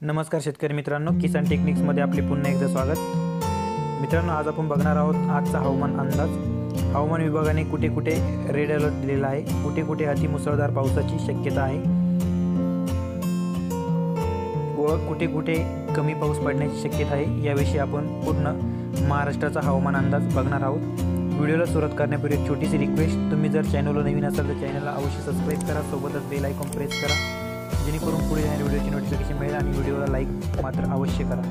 नमस्कार शेतकरी मित्रांनो किसान टेक्निक्समध्ये आपले पुन्हा एकदा स्वागत. मित्रांनो आज आपण बघणार आहोत आजचा हवामान अंदाज. हवामान विभागाने कुठे कुठे रेड अलर्ट दिलेला आहे कुठे कुठे अतिमुसळधार पावसाची शक्यता आहे व कुठे कुठे कमी पाऊस पडण्याची शक्यता आहे याविषयी आपण पूर्ण महाराष्ट्राचा हवामान अंदाज बघणार आहोत. व्हिडिओला सुरुवात करण्यापूर्वी एक छोटीशी रिक्वेस्ट तुम्ही जर चॅनलला नवीन असाल तर चॅनलला अवश्य सबस्क्राईब करा सोबतच बेल आयकॉन प्रेस करा. जेणेकरून पुढे येणाऱ्या व्हिडिओची नोटिफिकेशन मिळेल आणि व्हिडिओला लाईक मात्र अवश्य करा.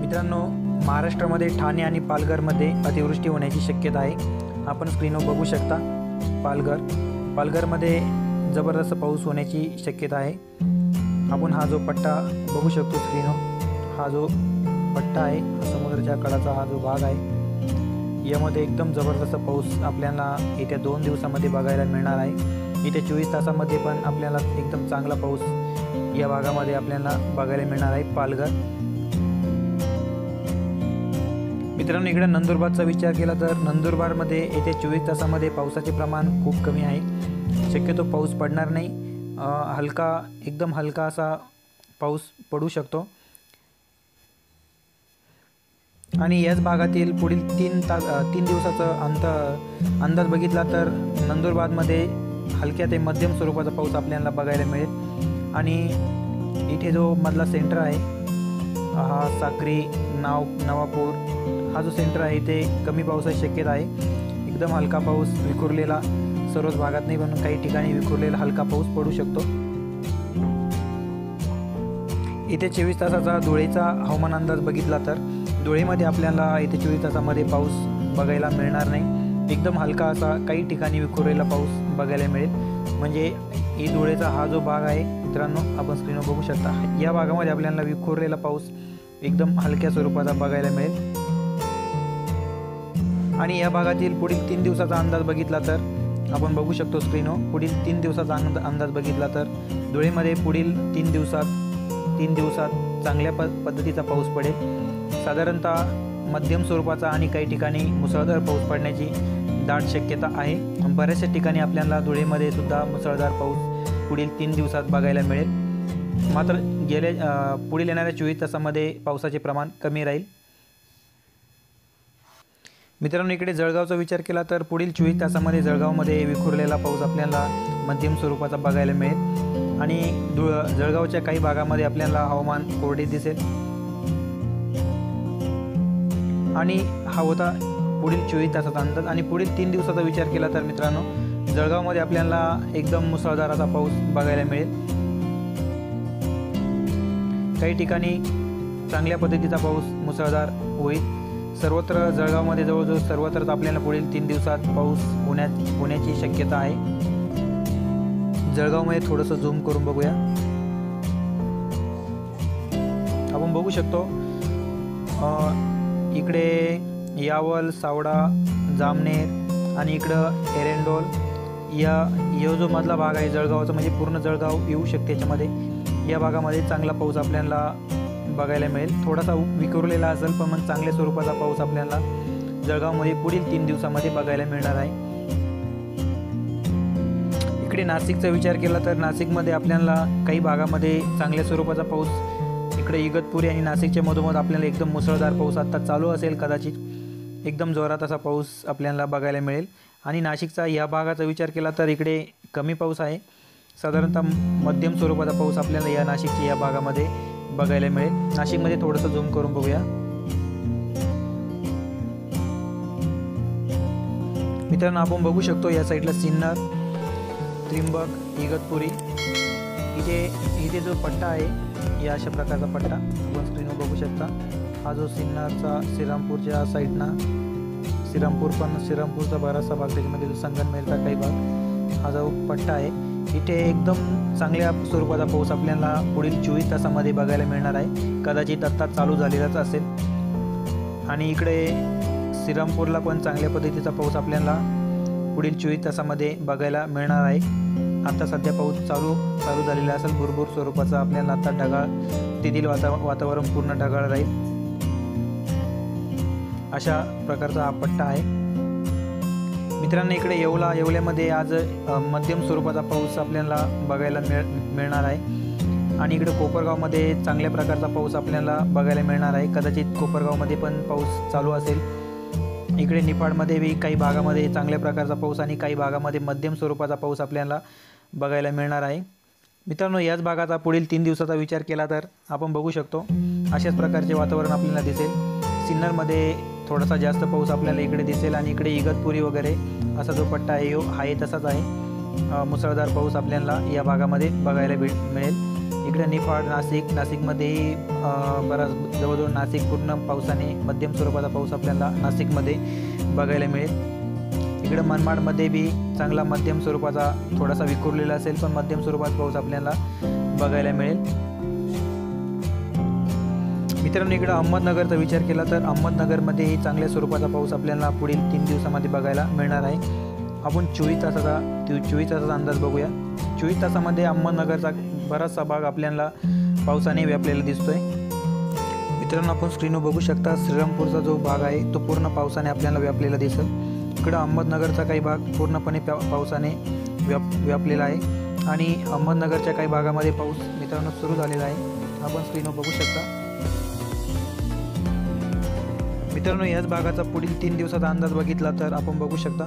मित्रांनो महाराष्ट्रामध्ये ठाणे आणि पालघरमध्ये अतिवृष्टी होण्याची शक्यता आहे. आपण स्क्रीनवर बघू शकता पालघर. पालघरमध्ये जबरदस्त पाऊस होण्याची शक्यता आहे. आपण हा जो पट्टा बघू शकतो स्क्रीनवर हा जो पट्टा आहे समुद्राच्या कडाचा हा जो भाग आहे यामध्ये एकदम जबरदस्त पाऊस आपल्याला येत्या दोन दिवसामध्ये बघायला मिळणार आहे. इथे चोवीस तासामध्ये पण आपल्याला एकदम चांगला पाऊस या भागामध्ये आपल्याला बघायला मिळणार आहे पालघर. मित्रांनो इकडे नंदुरबारचा विचार केला तर नंदुरबारमध्ये येत्या चोवीस तासामध्ये पावसाचे प्रमाण खूप कमी आहे. शक्यतो पाऊस पडणार नाही. हलका एकदम हलका असा पाऊस पडू शकतो. आणि याच भागातील पुढील तीन तास तीन दिवसाचा अंत अंदाज बघितला तर नंदुरबारमध्ये हलक्या ते मध्यम स्वरूपाचा पाऊस आपल्याला बघायला मिळेल. आणि इथे जो मधला सेंटर आहे हा साक्री नाव नवापूर हा जो सेंटर आहे इथे कमी पावसाची शक्यता आहे. एकदम हलका पाऊस विखुरलेला सर्वच भागात नाही पण काही ठिकाणी विखुरलेला हलका पाऊस पडू शकतो. इथे चोवीस तासाचा धुळेचा हवामान अंदाज बघितला तर धुळेमध्ये आपल्याला इथे चोवीस तासामध्ये पाऊस बघायला मिळणार नाही. एकदम हलका असा काही ठिकाणी विखुरलेला पाऊस बघायला मिळेल. म्हणजे ही धुळेचा हा जो भाग आहे मित्रांनो आपण स्क्रीनवर बघू शकता. या भागामध्ये आपल्याला विखुरलेला पाऊस एकदम हलक्या स्वरूपाचा बघायला मिळेल. आणि या भागातील पुढील तीन दिवसाचा अंदाज बघितला तर आपण बघू शकतो स्क्रीनवर पुढील तीन दिवसाचा अंदाज बघितला तर धुळेमध्ये पुढील तीन दिवसात तीन दिवसात चांगल्या प पद्धतीचा पाऊस पडेल. साधारणतः मध्यम स्वरूपाचा आणि काही ठिकाणी मुसळधार पाऊस पडण्याची दाट शक्यता आहे. बऱ्याचशा ठिकाणी आपल्याला धुळेमध्ये सुद्धा मुसळधार पाऊस पुढील तीन दिवसात बघायला मिळेल. मात्र गेल्या पुढील येणाऱ्या चोवीस तासामध्ये पावसाचे प्रमाण कमी राहील. मित्रांनो इकडे जळगावचा विचार केला तर पुढील चोवीस तासामध्ये जळगावमध्ये विखुरलेला पाऊस आपल्याला मध्यम स्वरूपाचा बघायला मिळेल. आणि धुळ जळगावच्या काही भागामध्ये आपल्याला हवामान कोरडे दिसेल. आणि हा होता पुढील चोवीस तासाचा अंदाज आणि पुढील तीन दिवसाचा विचार केला तर मित्रांनो जळगावमध्ये आपल्याला एकदम मुसळधार असा पाऊस बघायला मिळेल. काही ठिकाणी चांगल्या पद्धतीचा पाऊस मुसळधार होईल. सर्वत्र जळगावमध्ये जवळजवळ सर्वत्रच आपल्याला पुढील तीन दिवसात पाऊस होण्यात होण्याची शक्यता आहे. जळगावमध्ये थोडंसं झूम करून बघूया. आपण बघू शकतो इकडे यावल सावडा जामनेर आणि इकडं एरेंडोल. या यो जो मधला भाग आहे जळगावचा म्हणजे पूर्ण जळगाव येऊ शकते याच्यामध्ये. या भागामध्ये चांगला पाऊस आपल्याला बघायला मिळेल. थोडासा विखुरलेला असेल पण मग चांगल्या स्वरूपाचा पाऊस आपल्याला जळगावमध्ये पुढील तीन दिवसामध्ये बघायला मिळणार आहे. इकडे नाशिकचा विचार केला तर नाशिकमध्ये आपल्याला काही भागामध्ये चांगल्या स्वरूपाचा पाऊस इकडे इगतपुरी आणि नाशिकच्या मधोमध आपल्याला एकदम मुसळधार पाऊस आत्ता चालू असेल कदाचित. एकदम जोरात असा पाऊस आपल्याला बघायला मिळेल. आणि नाशिकचा या भागाचा विचार केला तर इकडे कमी पाऊस आहे. साधारणतः मध्यम स्वरूपाचा पाऊस आपल्याला या नाशिकच्या या भागामध्ये बघायला मिळेल. नाशिकमध्ये थोडंसं झूम करून बघूया. मित्रांनो आपण बघू शकतो या साईडला सिन्नर त्रिंबक इगतपुरी. इथे इथे जो पट्टा आहे या अशा प्रकारचा पट्टा आपण स्क्रीनवर बघू शकता. हा जो सिन्नरचा श्रीरामपूरच्या साईडना श्रीरामपूर पण श्रीरामपूरचा बराचसा भाग त्याच्यामध्ये जो संगनमेरचा काही भाग हा जो पट्टा आहे. इथे एकदम चांगल्या स्वरूपाचा पाऊस आपल्याला पुढील चोवीस तासामध्ये बघायला मिळणार आहे. कदाचित आत्ता चालू झालेलाच असेल. आणि इकडे श्रीरामपूरला पण चांगल्या पद्धतीचा पाऊस आपल्याला पुढील चोवीस तासामध्ये बघायला मिळणार आहे. आता सध्या पाऊस चालू चालू झालेला असेल. भुरभूर स्वरूपाचा आपल्याला आता ढगाळ तेथील वाता वातावरण पूर्ण ढगाळ राहील. अशा प्रकारचा हा पट्टा आहे. मित्रांनो इकडे येवला येवल्यामध्ये आज मध्यम स्वरूपाचा पाऊस आपल्याला बघायला मिळ मिळणार आहे. आणि इकडे कोपरगावमध्ये चांगल्या प्रकारचा पाऊस आपल्याला बघायला मिळणार आहे. कदाचित कोपरगावमध्ये पण पाऊस चालू असेल. इकडे निफाडमध्ये बी काही भागामध्ये चांगल्या प्रकारचा पाऊस आणि काही भागामध्ये मध्यम स्वरूपाचा पाऊस आपल्याला बघायला मिळणार आहे. मित्रांनो याच भागाचा पुढील तीन दिवसाचा विचार केला तर आपण बघू शकतो. अशाच प्रकारचे वातावरण आपल्याला दिसेल. सिन्नरमध्ये थोडासा जास्त पाऊस आपल्याला इकडे दिसेल आणि इकडे इगतपुरी वगैरे असा जो पट्टा आहे यो आहे तसाच आहे. मुसळधार पाऊस आपल्याला या भागामध्ये बघायला भेट मिळेल. इकडे निफाड नाशिक नाशिकमध्येही बराच जवळजवळ नाशिक पूर्ण पावसाने मध्यम स्वरूपाचा पाऊस आपल्याला नाशिकमध्ये बघायला मिळेल. इकडे मनमाडमध्ये बी चांगला मध्यम स्वरूपाचा थोडासा विखुरलेला असेल पण मध्यम स्वरूपात पाऊस आपल्याला बघायला मिळेल. मित्रांनो इकडं अहमदनगरचा विचार केला तर अहमदनगरमध्येही चांगल्या स्वरूपाचा पाऊस आपल्याला पुढील तीन दिवसामध्ये बघायला मिळणार आहे. आपण चोवीस तासाचा चोवीस तासाचा अंदाज बघूया. चोवीस तासामध्ये अहमदनगरचा बराचसा भाग आपल्याला पावसाने व्यापलेला दिसतो आहे मित्रांनो आपण स्क्रीनवर बघू शकता श्रीरामपूरचा जो भाग आहे तो पूर्ण पावसाने आपल्याला व्यापलेला दिसेल इकडं अहमदनगरचा काही भाग पूर्णपणे पावसाने व्याप व्यापलेला आहे. आणि अहमदनगरच्या काही भागामध्ये पाऊस मित्रांनो सुरू झालेला आहे. आपण स्क्रीनवर बघू शकता. मित्रांनो याच भागाचा पुढील तीन दिवसाचा अंदाज बघितला तर आपण बघू शकता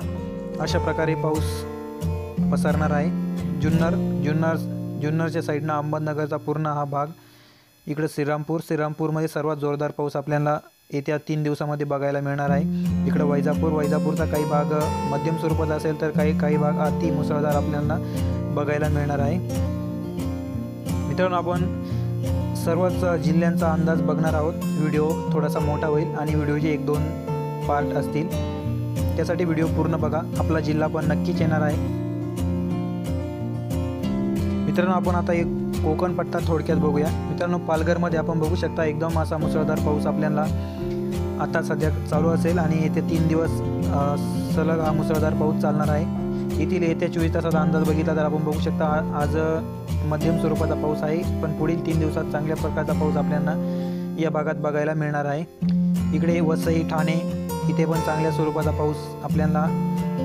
अशा प्रकारे पाऊस पसरणार आहे. जुन्नर जुन्नर जुन्नरच्या साईडनं अहमदनगरचा पूर्ण हा भाग इकडं श्रीरामपूर. श्रीरामपूरमध्ये सर्वात जोरदार पाऊस आपल्याला येत्या तीन दिवसामध्ये बघायला मिळणार आहे. इकडं वैजापूर वैजापूरचा काही भाग मध्यम स्वरूपाचा असेल तर काही काही भाग अति मुसळधार आपल्याला बघायला मिळणार आहे. मित्रांनो आपण सर्वच जिल्ह्यांचा अंदाज बघणार आहोत. व्हिडिओ थोडासा मोठा होईल आणि व्हिडिओचे एक दोन पार्ट असतील. त्यासाठी व्हिडिओ पूर्ण बघा. आपला जिल्हा पण नक्कीच येणार आहे. मित्रांनो आपण आता एक कोकण पट्टा थोडक्यात बघूया. मित्रांनो पालघरमध्ये आपण बघू शकता एकदम असा मुसळधार पाऊस आपल्याला आता सध्या चालू असेल आणि येते तीन दिवस सलग हा मुसळधार पाऊस चालणार आहे. येथील येत्या चोवीस तासाचा अंदाज बघितला तर आपण बघू शकता आज मध्यम स्वरूपाचा पाऊस आहे पण पुढील तीन दिवसात चांगल्या प्रकारचा पाऊस आपल्याला या भागात बघायला मिळणार आहे. इकडे वसई ठाणे इथे पण चांगल्या स्वरूपाचा पाऊस आपल्याला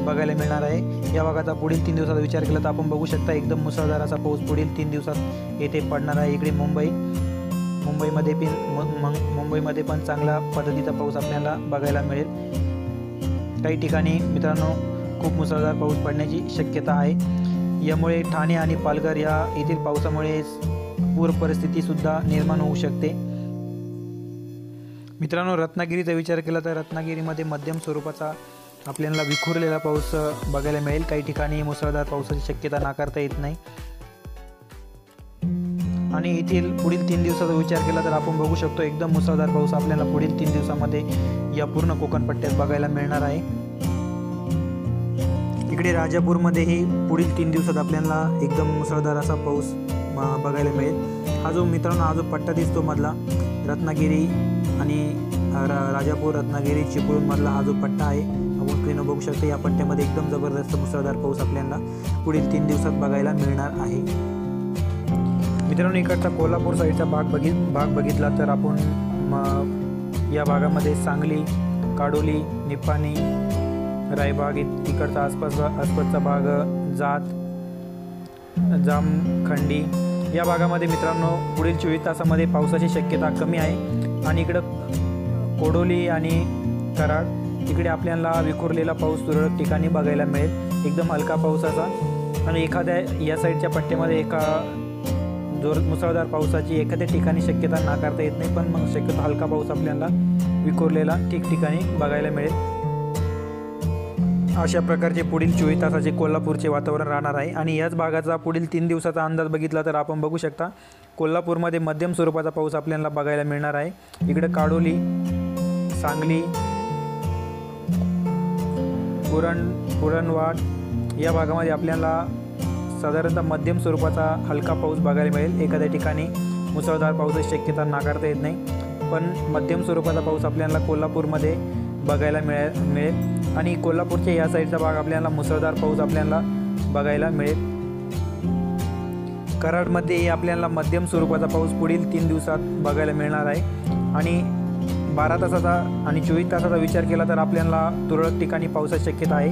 बघायला मिळणार आहे. या भागाचा पुढील तीन दिवसाचा विचार केला तर आपण बघू शकता एकदम मुसळधार असा पाऊस पुढील तीन दिवसात येथे पडणार आहे. इकडे मुंबई मुंबईमध्ये पण मुंबईमध्ये पण चांगल्या पद्धतीचा पाऊस आपल्याला बघायला मिळेल. काही ठिकाणी मित्रांनो खूप मुसळधार पाऊस पडण्याची शक्यता आहे. यामुळे ठाणे आणि पालघर या येथील पावसामुळे पूर परिस्थितीसुद्धा निर्माण होऊ शकते. मित्रांनो रत्नागिरीचा विचार केला तर रत्नागिरीमध्ये मध्यम स्वरूपाचा आपल्याला विखुरलेला पाऊस बघायला मिळेल. काही ठिकाणी मुसळधार पावसाची शक्यता नाकारता येत नाही. आणि येथील पुढील तीन दिवसाचा विचार केला तर आपण बघू शकतो एकदम मुसळधार पाऊस आपल्याला पुढील तीन दिवसामध्ये या पूर्ण कोकण पट्ट्यात बघायला मिळणार आहे. इकडे राजापूरमध्येही पुढील तीन दिवसात आपल्याला एकदम मुसळधार असा पाऊस बघायला मिळेल. हा जो मित्रांनो हा जो पट्टा दिसतो मधला रत्नागिरी आणि राजापूर रत्नागिरी चिपळूणमधला हा जो पट्टा आहे आपण स्क्रीनवर बघू शकतो या पट्ट्यामध्ये एकदम जबरदस्त मुसळधार पाऊस आपल्याला पुढील तीन दिवसात बघायला मिळणार आहे. मित्रांनो इकडचा कोल्हापूर साईडचा भाग बघित भाग बघितला तर आपण या भागामध्ये सांगली काडोली निपाणी रायबाग इकडचा आसपास आसपासचा भाग जात जामखंडी. या भागामध्ये मित्रांनो पुढील चोवीस तासामध्ये पावसाची शक्यता कमी आहे. आणि इकडं कोडोली आणि कराड तिकडे आपल्याला विखुरलेला पाऊस तुरळक ठिकाणी बघायला मिळेल. एकदम हलका पावसाचा आणि एखाद्या या साईडच्या पट्ट्यामध्ये एका जोर मुसळधार पावसाची एखाद्या ठिकाणी शक्यता नाकारता येत नाही पण मग शक्यतो हलका पाऊस आपल्याला विखुरलेला ठिकठिकाणी बघायला मिळेल. अशा प्रकारचे पुढील चोवीस तासाचे कोल्हापूरचे वातावरण राहणार आहे. आणि याच भागाचा पुढील तीन दिवसाचा अंदाज बघितला तर आपण बघू शकता कोल्हापूरमध्ये मध्यम स्वरूपाचा पाऊस आपल्याला बघायला मिळणार आहे. इकडं काडोली सांगली पुरण पुरणवाड या भागामध्ये आपल्याला साधारणतः मध्यम स्वरूपाचा हलका पाऊस बघायला मिळेल. एखाद्या ठिकाणी मुसळधार पावसाची शक्यता नाकारता येत नाही. पण मध्यम स्वरूपाचा पाऊस आपल्याला कोल्हापूरमध्ये बघायला मिळेल मिळेल. आणि कोल्हापूरच्या या साईडचा भाग आपल्याला मुसळधार पाऊस आपल्याला बघायला मिळेल. कराडमध्ये आपल्याला मध्यम स्वरूपाचा पाऊस पुढील तीन दिवसात बघायला मिळणार आहे. आणि बारा तासाचा आणि चोवीस तासाचा विचार केला तर आपल्याला तुरळक ठिकाणी पावसाची शक्यता आहे.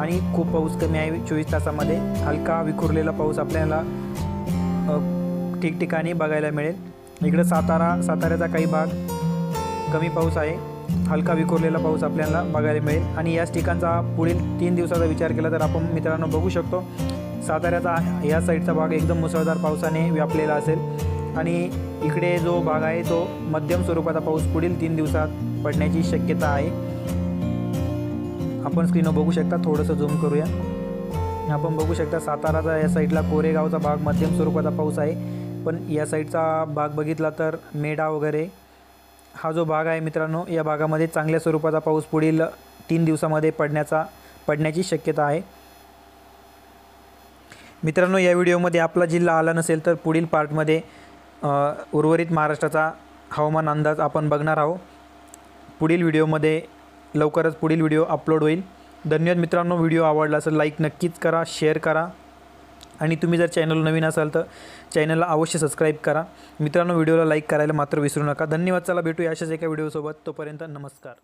आणि खूप पाऊस कमी आहे चोवीस तासामध्ये. हलका विखुरलेला पाऊस आपल्याला ठिकठिकाणी बघायला मिळेल. इकडं सातारा साताऱ्याचा काही भाग कमी पाऊस आहे. हलका विखुरलेला पाऊस आपल्याला बघायला मिळेल. आणि याच ठिकाणचा पुढील तीन दिवसाचा विचार केला तर आपण मित्रांनो बघू शकतो. साताऱ्याचा या साईडचा भाग एकदम मुसळधार पावसाने व्यापलेला असेल. आणि इकडे जो भाग आहे तो मध्यम स्वरूपाचा पाऊस पुढील तीन दिवसात पडण्याची शक्यता आहे. आपण स्क्रीनवर बघू शकता थोडंसं झूम करूया. आपण बघू शकता साताराचा या साईडला कोरेगावचा भाग मध्यम स्वरूपाचा पाऊस आहे. पण या साईडचा भाग बघितला तर मेढा वगैरे हा जो भाग आहे मित्रांनो या भागामध्ये चांगल्या स्वरूपाचा पाऊस पुढील तीन दिवसामध्ये पडण्याचा पडण्याची शक्यता आहे. मित्रांनो या व्हिडिओमध्ये आपला जिल्हा आला नसेल तर पुढील पार्टमध्ये उर्वरित महाराष्ट्राचा हवामान अंदाज आपण बघणार आहोत. पुढील व्हिडिओमध्ये लवकरच पुढील व्हिडिओ अपलोड होईल. धन्यवाद मित्रांनो व्हिडिओ आवडला असेल लाईक नक्कीच करा शेअर करा. आणि तुम्ही जर चॅनल नवीन असाल तर चॅनलला अवश्य सबस्क्राईब करा. मित्रांनो व्हिडिओला लाईक करायला मात्र विसरू नका. धन्यवाद. चला भेटूया अशाच एका व्हिडिओसोबत. तोपर्यंत नमस्कार.